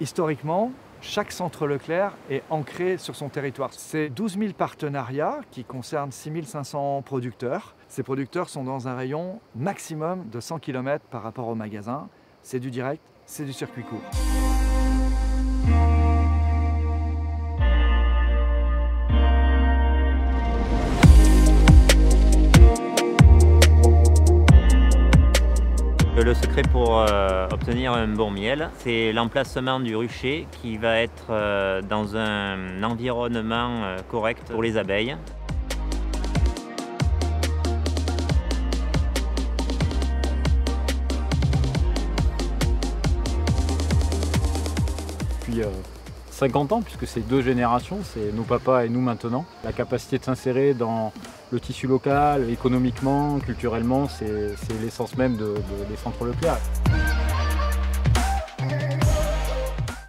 Historiquement, chaque centre Leclerc est ancré sur son territoire. C'est 12 000 partenariats qui concernent 6 500 producteurs. Ces producteurs sont dans un rayon maximum de 100 km par rapport au magasin. C'est du direct, c'est du circuit court. Le secret pour euh, obtenir un bon miel, c'est l'emplacement du rucher qui va être euh, dans un environnement euh, correct pour les abeilles. Puis 50 ans, puisque c'est deux générations, c'est nos papas et nous maintenant. La capacité de s'insérer dans le tissu local, économiquement, culturellement, c'est l'essence même de, des centres Leclerc.